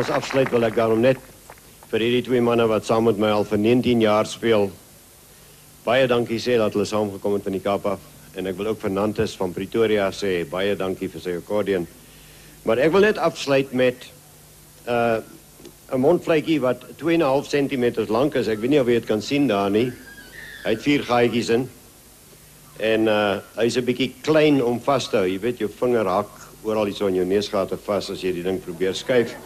As afsluit wil ek daarom net vir hierdie twee manne wat saam met my al vir 19 jaar speel baie dankie sê dat hulle saamgekom het van die Kaap af en ek wil ook vir Nantes van Pretoria sê baie dankie vir sy accordion. Maar ek wil net afsluit met uh 'n mondvletjie wat 2.5 cm lank is. Ek weet nie of jy dit kan sien daar nie. Hy het vier gaatjies in. En uh hy's 'n bietjie klein om vas te hou. Jy weet jou vinger hak oral hier so in jou neusgate vas as jy die ding probeer skuif.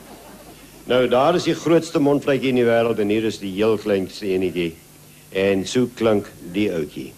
Nou daar is die grootste mondvletjie in die wêreld en hier is die heel kleinste enetjie. En so klink die ouetjie.